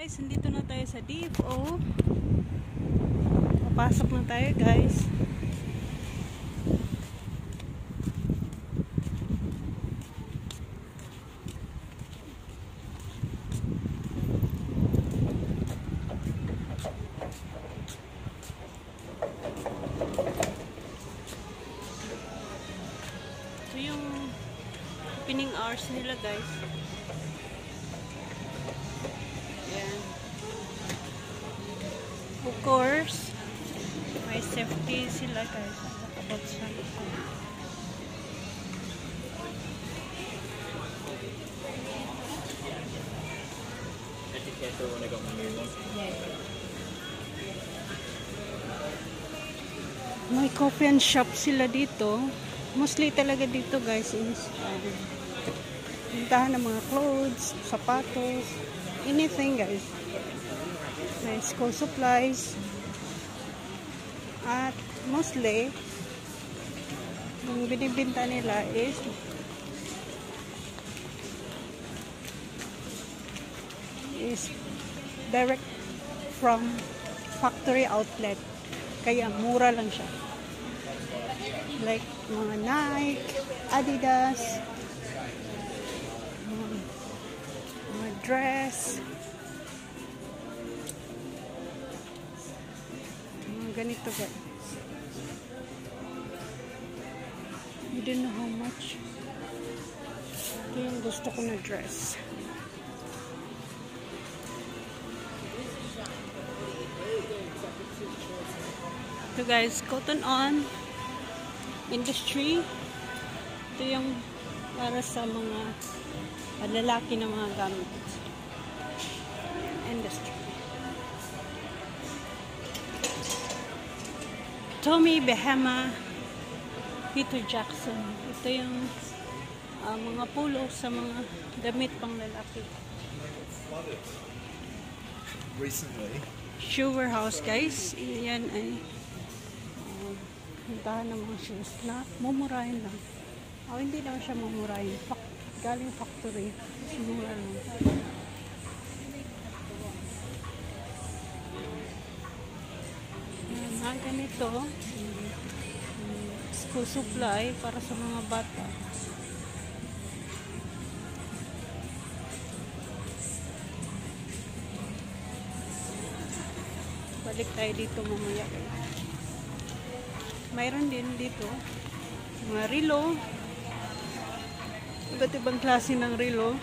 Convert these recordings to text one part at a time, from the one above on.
Guys, nandito na tayo sa DFO. Papasok na tayo guys. Ito yung opening hours nila guys. Yan. Of course, may safety sila guys. Nakabot sa likod. Etiquette when I got my new one. May coffee and shop sila dito. Mostly talaga dito guys is um, tindahan ng mga clothes, sapatos, anything guys. May school supplies. At mostly, yung binibinta nila is is direct from factory outlet. Kaya mura lang siya. Like mga Nike, Adidas, mga, mga dress, mga ganito guys. I don't know how much. Ito yung gusto ko na dress. Ito guys, cotton on industry. Ito yung para sa mga lalaki na mga gamit. Tommy Bahama Peter Jackson. Ito yung ah, mga pulo sa mga damit pang lalaki. Recently, Shoe warehouse guys. Yan ay uh, hintahan ng mga shoes na mumurahin lang. O hindi naman siya mumurahin. Fak galing factory. Mura lang. Yan, ganito. mm, mm, School supply para sa mga bata. Balik tayo dito mamaya. Mayroon din dito mga relo. Iba't ibang klase ng relo.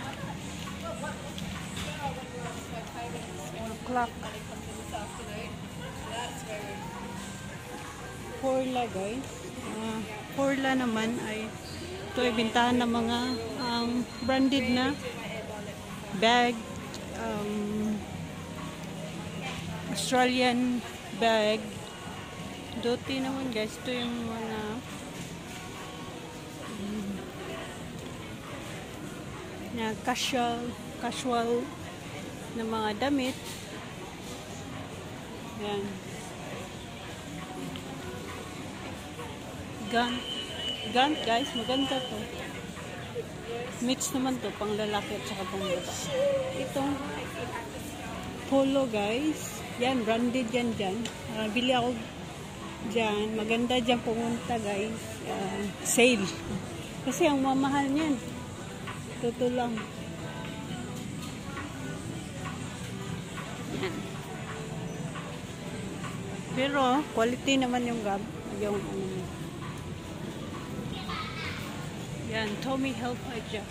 Mga clock. Forla guys. Uh, Forla naman ay ito ay bintahan ng mga um, branded na bag um, Australian bag. Doti naman guys. Ito yung mga mm, na casual casual na mga damit. Yan. Gant. Gant guys. Maganda to. Mix naman to. Pang lalaki at saka pang babae. Itong polo guys. Yan, branded yan dyan. Uh, bili ako dyan. Maganda dyan pumunta guys. Uh, sale. Kasi ang mamahal niyan. Totoo lang. Yan. Pero, quality naman yung gab. Yung ano niya. Yan, Tommy Hilfiger.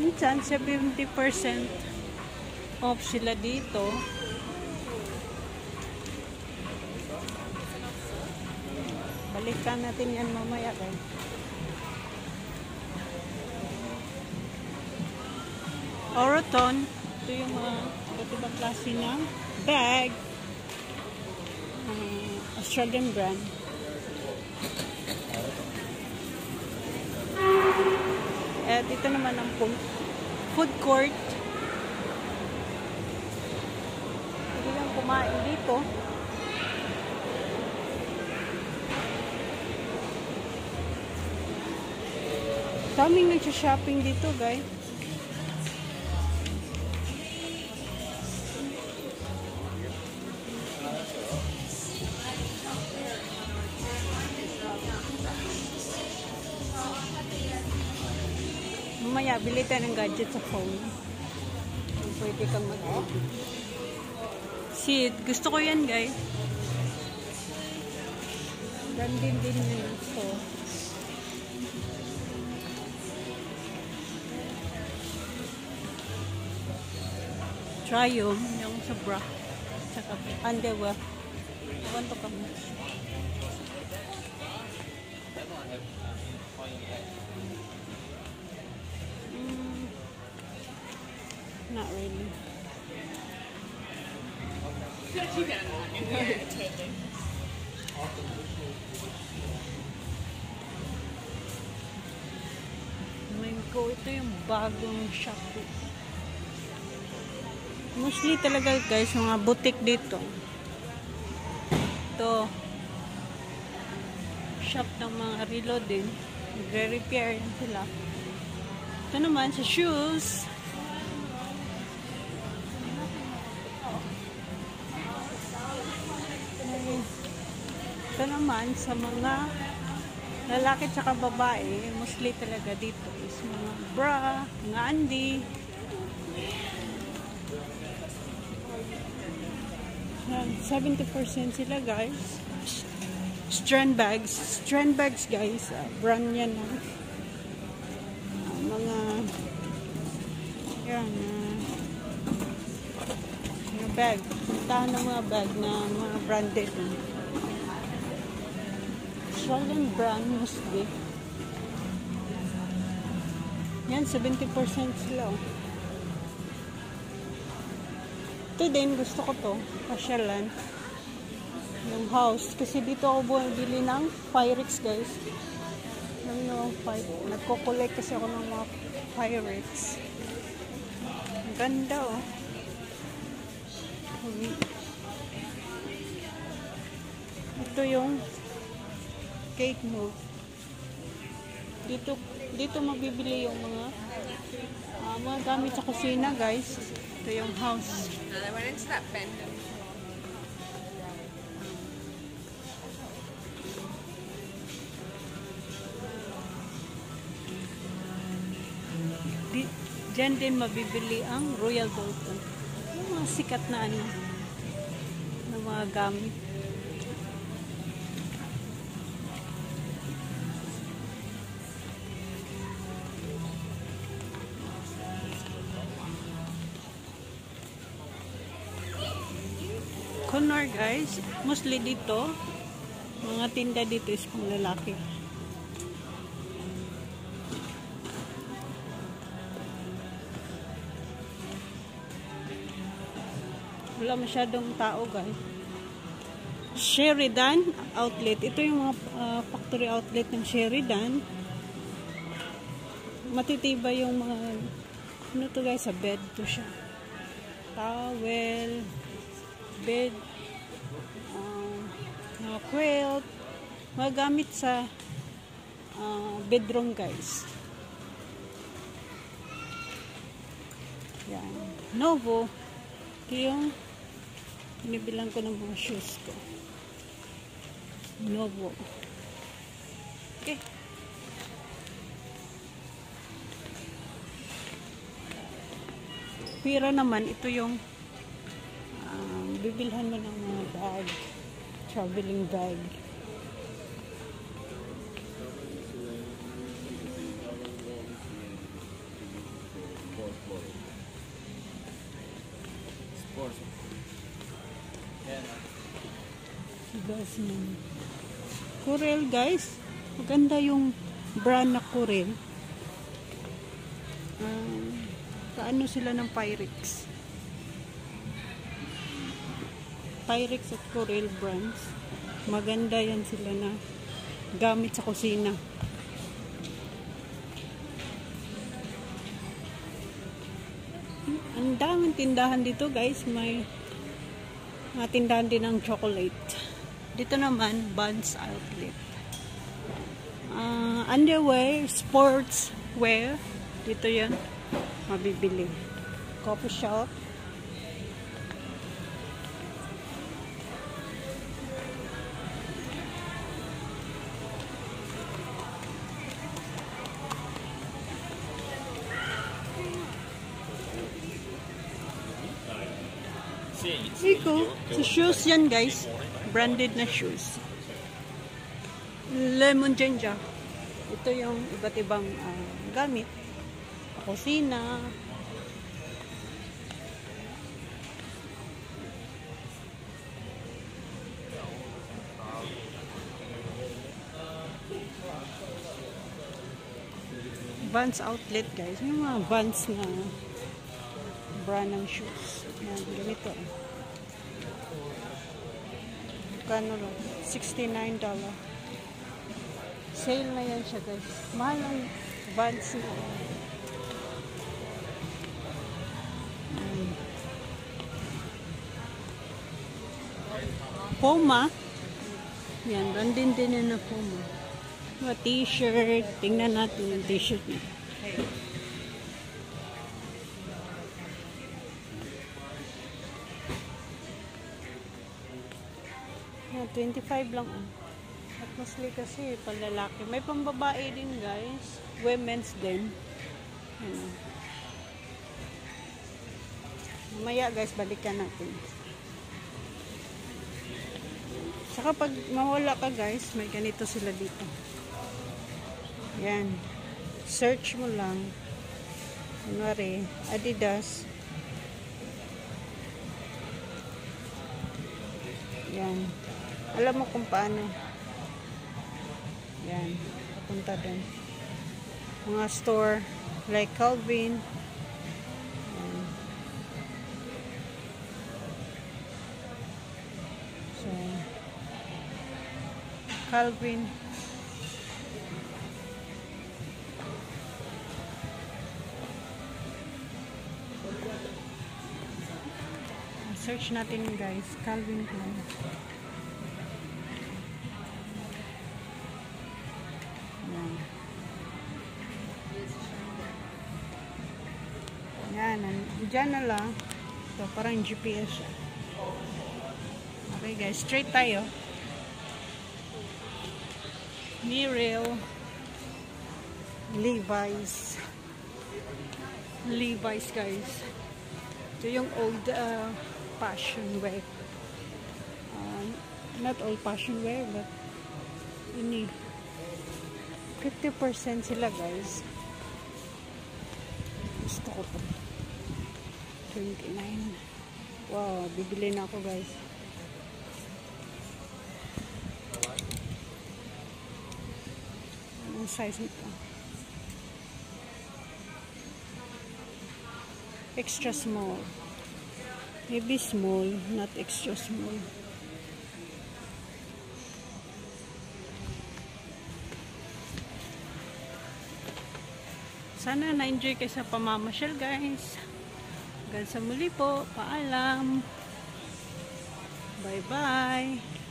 Minsan, 70% off sila dito. Balikan natin yan mamaya guys. Oroton. Ito yung mga iba't ibang klase ng bag. Uh, Australian brand. At ito naman ang food court. Pwede lang kumain dito. Daming nagsha-shopping dito, guys. Mamaya, bili tayo ng gadget sa phone. Pwede kang mag Seed. Gusto ko yan, guys. Gandin din yun. So, Triumph, yung sa bra. Saka underwear. Iwan to kami. God, ito yung bagong Shopee. Mostly talaga guys, mga boutique dito. Ito. Shop ng mga reload din. Nagre-repair sila. Ito naman sa shoes. Ito naman sa mga lalaki at babae, mostly talaga dito is mga bra, mga andi. Yan, 70% sila guys. Strand bags. Strand bags guys. Uh, brand yan. Uh, uh, mga yan. Uh, mga bag. Puntahan ng mga bag na mga branded. Uh. Australian brand mostly. Yan, 70% sila. Oh. Ito din, gusto ko to. Pasyalan. Yung house. Kasi dito ako bumibili ng Pyrex, guys. Alam nyo, nagko-collect kasi ako ng mga Pyrex. Ang ganda, oh. Ito yung cake move. Dito, dito mabibili yung mga uh, mga gamit sa kusina, guys. Ito yung house. Di, dyan din mabibili ang Royal Bolton. Yung mga sikat na ano, na mga gamit. Connor guys, mostly dito, mga tinda dito is pang lalaki. Wala masyadong tao guys. Sheridan outlet. Ito yung mga uh, factory outlet ng Sheridan. Matitibay yung mga ano to guys, sa bed to siya. Towel, bed, uh, mga quilt, mga gamit sa uh, bedroom guys. Yan. Novo. Ito yung binibilang ko ng mga shoes ko. Novo. Okay. Pira naman, ito yung bibilhan mo ng mga bag. Traveling bag. Sports. Yeah. Guys. Maganda yung brand na Corel. Um, kaano sila ng Pyrex. Pyrex at Corel brands. Maganda yan sila na gamit sa kusina. Ang daming tindahan dito guys. May Mga tindahan din ng chocolate. Dito naman, Buns Outlet. Ah, underwear, sports wear. Dito yan. Mabibili. Coffee shop. Iko, sa shoes yan guys. Branded na shoes. Lemon ginger. Ito yung iba't ibang ah, gamit. Kusina. Vans outlet guys. Yung mga Vans na brand ng shoes. Yan, ganito. Kano lang? $69. Sale na yan siya guys. Mahal ang Vans na. Yan. Puma. Yan, randin din na Puma. Mga t-shirt. Tingnan natin yung t-shirt niya. 25 lang. oh. At mostly kasi panlalaki. May pambabae din guys. Women's din. Ano. Mamaya guys, balikan natin. Saka pag mawala ka guys, may ganito sila dito. Yan. Search mo lang. Kunwari, Adidas. Yan. Alam mo kung paano. Yan. Papunta doon. Mga store like Calvin. Yan. So, Calvin. Search natin guys, Calvin Klein. Yan. Yan, dyan na lang. Ito, parang GPS siya. Okay guys, straight tayo. Muriel. Levi's. Levi's guys. Ito yung old uh, fashion wear. Uh, not old fashion wear, but ini 50% sila guys. Gusto ko to. 29. Wow, bibili na ako guys. Anong size nito? Extra small. Maybe small, not extra small. Sana na-enjoy kayo sa pamamasyal guys. Hanggang sa muli po. Paalam. Bye-bye.